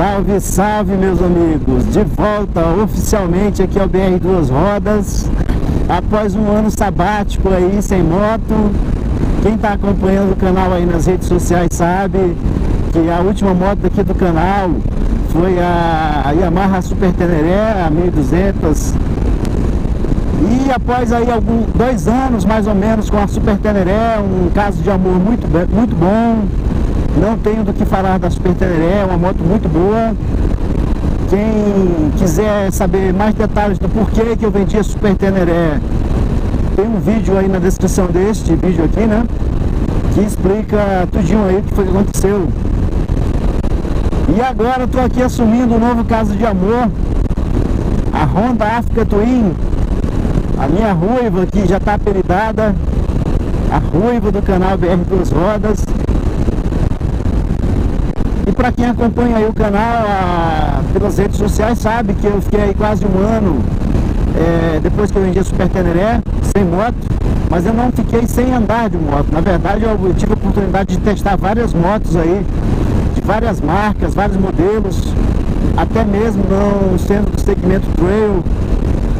Salve, salve meus amigos! De volta oficialmente aqui ao BR Duas Rodas. Após um ano sabático aí sem moto Quem está acompanhando o canal aí nas redes sociais sabe Que a última moto aqui do canal Foi a Yamaha Super Teneré, a 1200 e após aí alguns dois anos mais ou menos com a Super Teneré, um caso de amor muito, muito bom, não tenho do que falar da Super Teneré, é uma moto muito boa. Quem quiser saber mais detalhes do porquê que eu vendi a Super Teneré, tem um vídeo aí na descrição deste vídeo aqui, né? Que explica tudinho aí o que foi que aconteceu. E agora eu tô aqui assumindo um novo caso de amor. A Honda Africa Twin. A minha ruiva que já está apelidada. A ruiva do canal BR Duas Rodas. E para quem acompanha aí o canal a, pelas redes sociais sabe que eu fiquei aí quase um ano é, depois que eu vendi a Super Teneré, sem moto, mas eu não fiquei sem andar de moto. Na verdade eu tive a oportunidade de testar várias motos aí, de várias marcas, vários modelos, até mesmo não sendo do segmento trail,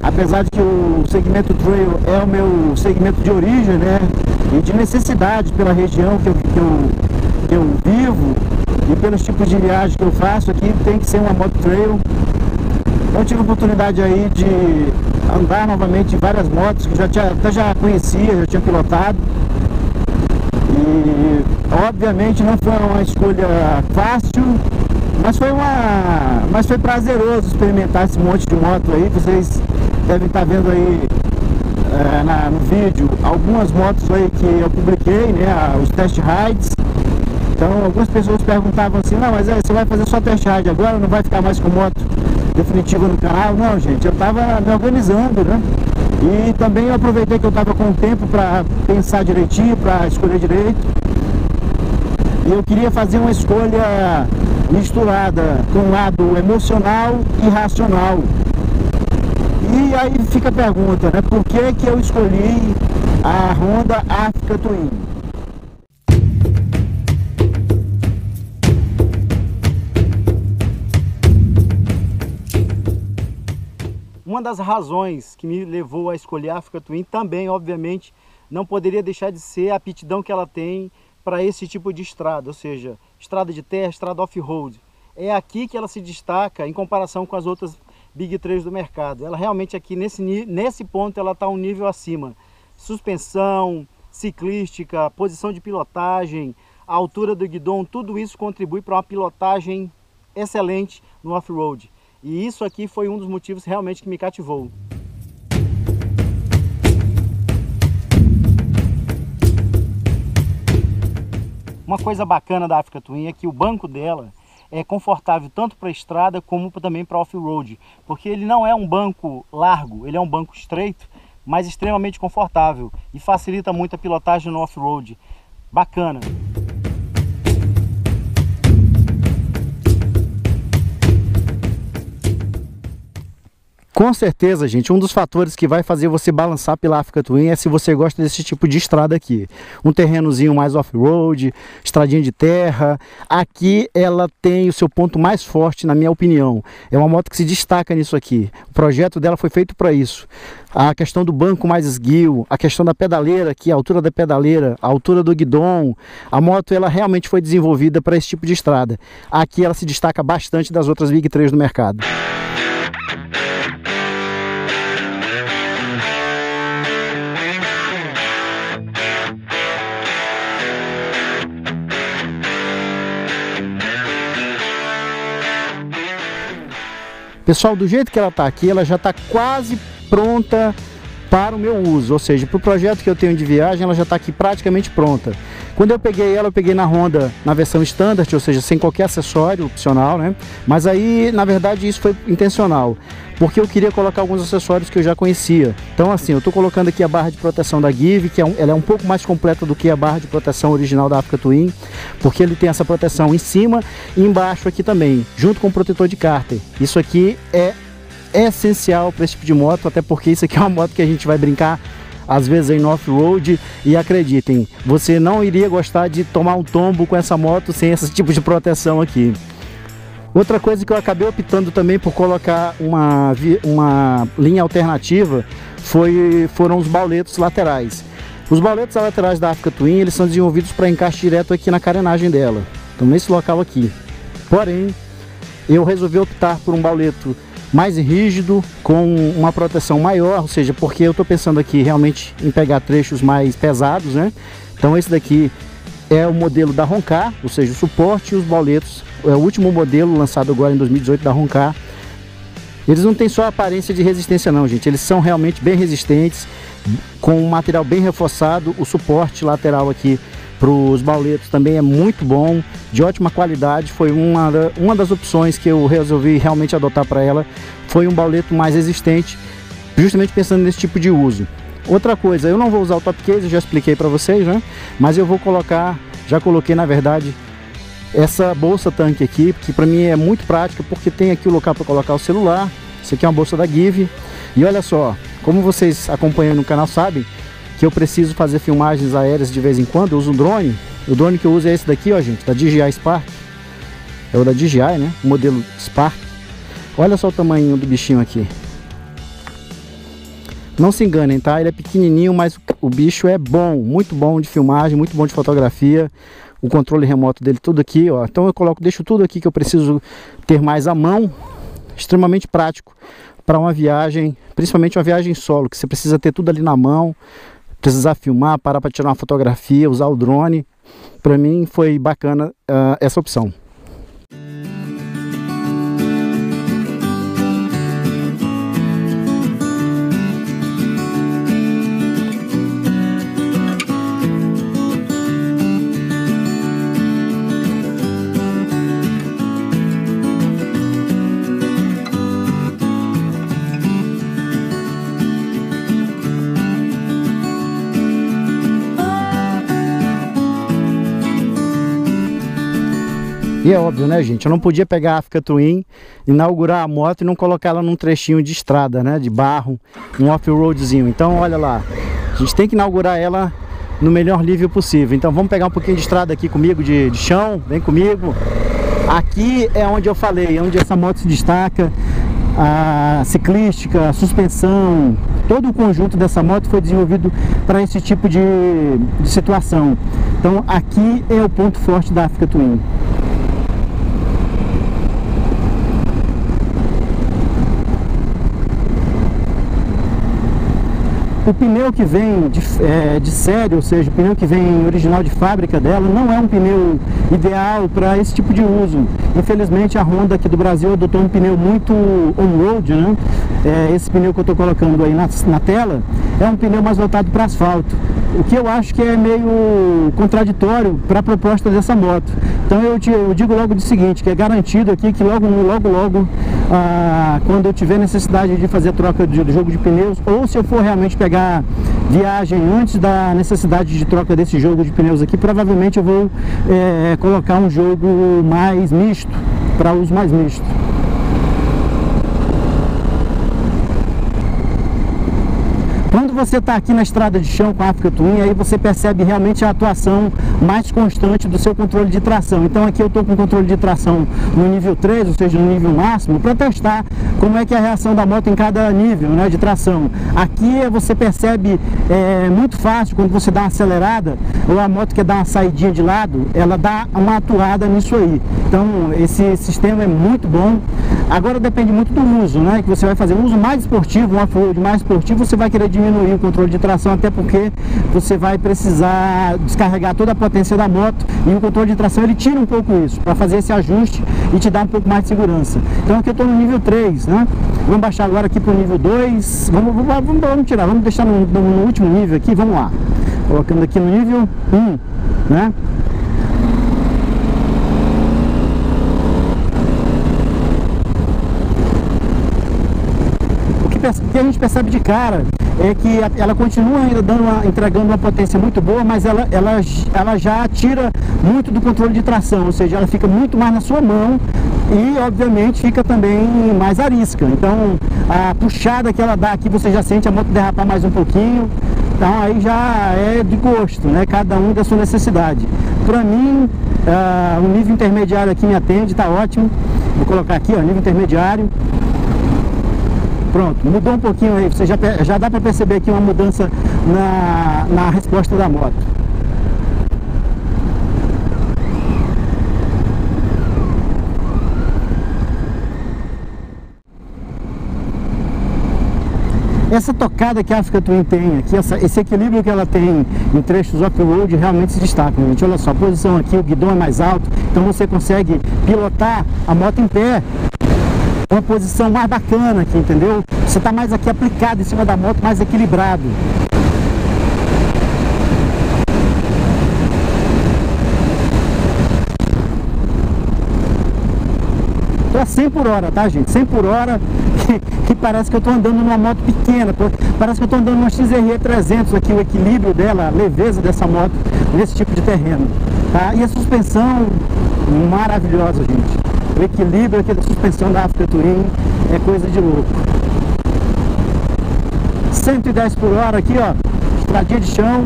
apesar de que o segmento trail é o meu segmento de origem, né? E de necessidade pela região que eu, que eu, que eu e pelos tipos de viagem que eu faço aqui, tem que ser uma moto trail. Então tive a oportunidade aí de andar novamente em várias motos que já tinha, até já conhecia, já tinha pilotado. E obviamente não foi uma escolha fácil, mas foi uma. Mas foi prazeroso experimentar esse monte de moto aí. Vocês devem estar vendo aí é, na, no vídeo algumas motos aí que eu publiquei, né? Os test rides. Então algumas pessoas perguntavam assim, não, mas você vai fazer só test ride agora, não vai ficar mais com moto definitiva no canal? Não, gente, eu estava me organizando, né? E também eu aproveitei que eu estava com tempo para pensar direitinho, para escolher direito. E eu queria fazer uma escolha misturada com o lado emocional e racional. E aí fica a pergunta, né? Por que, que eu escolhi a Honda Africa Twin? Uma das razões que me levou a escolher a Africa Twin também, obviamente, não poderia deixar de ser a aptidão que ela tem para esse tipo de estrada, ou seja, estrada de terra, estrada off-road. É aqui que ela se destaca em comparação com as outras Big 3 do mercado. Ela realmente aqui nesse, nesse ponto ela está um nível acima. Suspensão, ciclística, posição de pilotagem, a altura do guidão, tudo isso contribui para uma pilotagem excelente no off-road. E isso aqui foi um dos motivos realmente que me cativou. Uma coisa bacana da Africa Twin é que o banco dela é confortável tanto para estrada como também para off-road, porque ele não é um banco largo, ele é um banco estreito, mas extremamente confortável e facilita muito a pilotagem no off-road. Bacana. Com certeza, gente, um dos fatores que vai fazer você balançar pela Africa Twin é se você gosta desse tipo de estrada aqui. Um terrenozinho mais off-road, estradinha de terra. Aqui ela tem o seu ponto mais forte, na minha opinião. É uma moto que se destaca nisso aqui. O projeto dela foi feito para isso. A questão do banco mais esguio, a questão da pedaleira aqui, a altura da pedaleira, a altura do guidão. A moto ela realmente foi desenvolvida para esse tipo de estrada. Aqui ela se destaca bastante das outras Big 3 do mercado. Pessoal, do jeito que ela está aqui, ela já está quase pronta para o meu uso, ou seja, para o projeto que eu tenho de viagem, ela já está aqui praticamente pronta. Quando eu peguei ela, eu peguei na Honda na versão standard, ou seja, sem qualquer acessório opcional, né? Mas aí, na verdade, isso foi intencional, porque eu queria colocar alguns acessórios que eu já conhecia. Então, assim, eu estou colocando aqui a barra de proteção da Give, que é um, ela é um pouco mais completa do que a barra de proteção original da Africa Twin, porque ele tem essa proteção em cima e embaixo aqui também, junto com o protetor de cárter. Isso aqui é essencial para esse tipo de moto, até porque isso aqui é uma moto que a gente vai brincar às vezes em off-road e acreditem, você não iria gostar de tomar um tombo com essa moto sem esse tipo de proteção aqui. Outra coisa que eu acabei optando também por colocar uma, uma linha alternativa foi, foram os bauletos laterais. Os bauletos laterais da Africa Twin eles são desenvolvidos para encaixe direto aqui na carenagem dela, então nesse local aqui. Porém, eu resolvi optar por um bauleto mais rígido, com uma proteção maior, ou seja, porque eu estou pensando aqui realmente em pegar trechos mais pesados, né? Então esse daqui é o modelo da Roncar, ou seja, o suporte e os bauletos, é o último modelo lançado agora em 2018 da Roncar. Eles não têm só aparência de resistência não, gente, eles são realmente bem resistentes, com um material bem reforçado, o suporte lateral aqui para os bauletos também é muito bom, de ótima qualidade. Foi uma, uma das opções que eu resolvi realmente adotar para ela. Foi um bauleto mais resistente, justamente pensando nesse tipo de uso. Outra coisa, eu não vou usar o top case, já expliquei para vocês, né? Mas eu vou colocar, já coloquei na verdade, essa bolsa tanque aqui, que para mim é muito prática, porque tem aqui o local para colocar o celular. Isso aqui é uma bolsa da Give. E olha só, como vocês acompanham no canal sabem, que eu preciso fazer filmagens aéreas de vez em quando, eu uso um drone. O drone que eu uso é esse daqui, ó, gente, da DJI Spark. É o da DJI, né? O modelo Spark. Olha só o tamanho do bichinho aqui. Não se enganem, tá? Ele é pequenininho, mas o bicho é bom, muito bom de filmagem, muito bom de fotografia. O controle remoto dele tudo aqui, ó. Então eu coloco, deixo tudo aqui que eu preciso ter mais à mão. Extremamente prático para uma viagem, principalmente uma viagem solo, que você precisa ter tudo ali na mão precisar filmar, parar para tirar uma fotografia, usar o drone. Para mim foi bacana uh, essa opção. É óbvio, né, gente? Eu não podia pegar a Africa Twin, inaugurar a moto e não colocar ela num trechinho de estrada, né? De barro, um off-roadzinho. Então, olha lá, a gente tem que inaugurar ela no melhor nível possível. Então, vamos pegar um pouquinho de estrada aqui comigo, de, de chão, vem comigo. Aqui é onde eu falei, é onde essa moto se destaca. A ciclística, a suspensão, todo o conjunto dessa moto foi desenvolvido para esse tipo de, de situação. Então aqui é o ponto forte da Africa Twin. O pneu que vem de, é, de série, ou seja, o pneu que vem original de fábrica dela, não é um pneu ideal para esse tipo de uso. Infelizmente a Honda aqui do Brasil adotou um pneu muito on-road, né? É, esse pneu que eu estou colocando aí na, na tela é um pneu mais voltado para asfalto. O que eu acho que é meio contraditório para a proposta dessa moto. Então eu, te, eu digo logo o seguinte, que é garantido aqui que logo, logo, logo, ah, quando eu tiver necessidade de fazer troca de, de jogo de pneus, ou se eu for realmente pegar viagem antes da necessidade de troca desse jogo de pneus aqui, provavelmente eu vou é, colocar um jogo mais misto, para uso mais misto. Você está aqui na estrada de chão com a Africa Twin, aí você percebe realmente a atuação mais constante do seu controle de tração. Então aqui eu estou com o controle de tração no nível 3, ou seja, no nível máximo, para testar como é que é a reação da moto em cada nível né, de tração. Aqui você percebe é, muito fácil, quando você dá uma acelerada, ou a moto quer dar uma saidinha de lado, ela dá uma atuada nisso aí. Então esse sistema é muito bom. Agora depende muito do uso, né? Que você vai fazer um uso mais esportivo, um off-road mais esportivo, você vai querer diminuir o controle de tração, até porque você vai precisar descarregar toda a potência da moto e o controle de tração ele tira um pouco isso, para fazer esse ajuste e te dar um pouco mais de segurança. Então aqui eu estou no nível 3, né? Vamos baixar agora aqui para o nível 2, vamos, vamos, vamos, vamos, tirar, vamos deixar no, no, último nível aqui, vamos lá. Colocando aqui no nível 1, né? Que a gente percebe de cara é que ela continua ainda dando uma, entregando uma potência muito boa, mas ela, ela, ela já tira muito do controle de tração, ou seja, ela fica muito mais na sua mão e obviamente fica também mais arisca. Então a puxada que ela dá aqui você já sente a moto derrapar mais um pouquinho, então aí já é de gosto, né? Cada um da sua necessidade. Para mim, uh, o nível intermediário aqui me atende, está ótimo. Vou colocar aqui, ó, nível intermediário. Pronto, mudou um pouquinho aí, você já, já dá para perceber aqui uma mudança na, na resposta da moto. Essa tocada que a Africa Twin tem aqui, essa, esse equilíbrio que ela tem em trechos off-road realmente se destaca, gente. Olha só, a posição aqui, o guidão é mais alto, então você consegue pilotar a moto em pé. Uma posição mais bacana aqui, entendeu? Você está mais aqui aplicado em cima da moto, mais equilibrado. Tô a 100 por hora, tá gente? 100 por hora que parece que eu estou andando numa moto pequena, parece que eu estou andando numa XRE 300 aqui, o equilíbrio dela, a leveza dessa moto nesse tipo de terreno, tá? E a suspensão maravilhosa, gente. O equilíbrio aqui da suspensão da Africa Touring é coisa de louco. 110 por hora aqui, ó, estradinha de chão.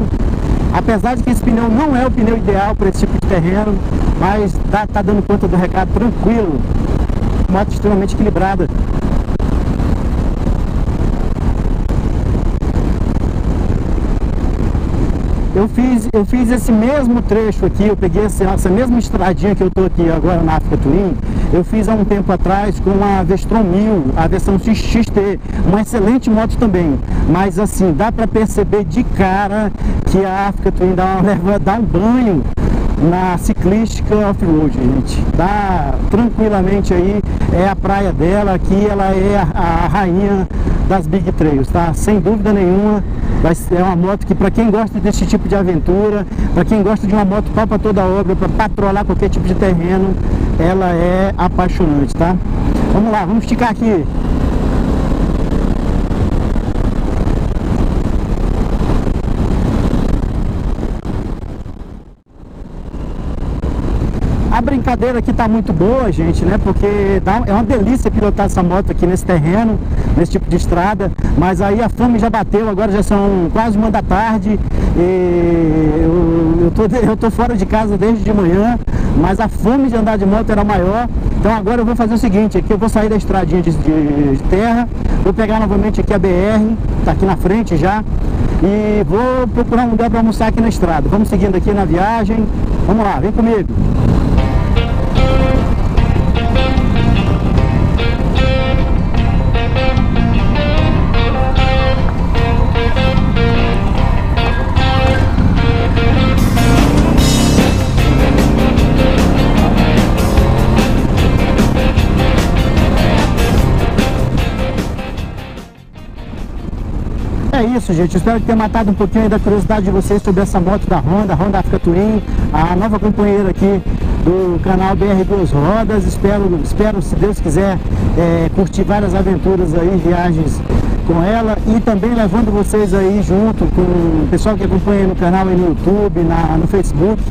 Apesar de que esse pneu não é o pneu ideal para esse tipo de terreno, mas tá, tá dando conta do recado tranquilo. Moto extremamente equilibrada. Eu fiz, eu fiz esse mesmo trecho aqui, eu peguei essa, essa mesma estradinha que eu estou aqui agora na África Twin, eu fiz há um tempo atrás com a Vestron 1000, a versão XT, uma excelente moto também, mas assim, dá para perceber de cara que a África Twin dá, uma, dá um banho na ciclística off-road, gente. Dá tranquilamente aí, é a praia dela, aqui ela é a, a rainha das Big Trails, tá? Sem dúvida nenhuma, é uma moto que para quem gosta desse tipo de aventura, para quem gosta de uma moto para toda obra, para patrolar qualquer tipo de terreno, ela é apaixonante, tá? Vamos lá, vamos esticar aqui. A brincadeira aqui tá muito boa, gente, né? Porque dá, é uma delícia pilotar essa moto aqui nesse terreno, nesse tipo de estrada. Mas aí a fome já bateu, agora já são quase uma da tarde. E eu, eu, tô, eu tô fora de casa desde de manhã, mas a fome de andar de moto era maior. Então agora eu vou fazer o seguinte, aqui eu vou sair da estradinha de, de, de terra, vou pegar novamente aqui a BR, tá aqui na frente já. E vou procurar um lugar para almoçar aqui na estrada. Vamos seguindo aqui na viagem. Vamos lá, vem comigo. Isso, gente. Espero ter matado um pouquinho da curiosidade de vocês sobre essa moto da Honda, Honda Africa Twin, a nova companheira aqui do canal BR Duas Rodas. Espero, espero se Deus quiser, é, curtir várias aventuras aí, viagens com ela e também levando vocês aí junto com o pessoal que acompanha no canal aí no YouTube, na, no Facebook.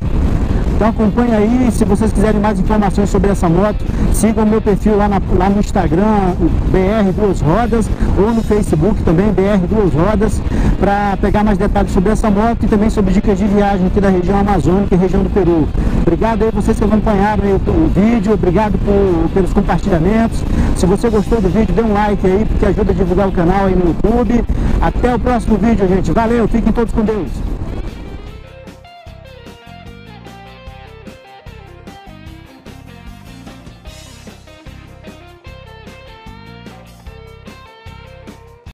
Então acompanha aí, se vocês quiserem mais informações sobre essa moto, sigam o meu perfil lá, na, lá no Instagram, BR Duas Rodas, ou no Facebook também, BR Duas Rodas, para pegar mais detalhes sobre essa moto e também sobre dicas de viagem aqui da região amazônica e região do Peru. Obrigado aí vocês que acompanharam o vídeo, obrigado por, pelos compartilhamentos. Se você gostou do vídeo, dê um like aí, porque ajuda a divulgar o canal aí no YouTube. Até o próximo vídeo, gente. Valeu, fiquem todos com Deus.